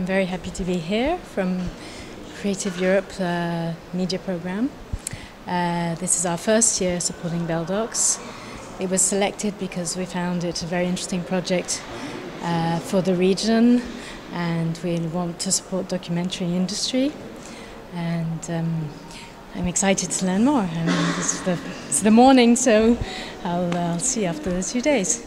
I'm very happy to be here from Creative Europe uh, media program. Uh, this is our first year supporting Beldocs. It was selected because we found it a very interesting project uh, for the region and we want to support documentary industry and um, I'm excited to learn more. I mean, the, it's the morning, so I'll, I'll see you after the two days.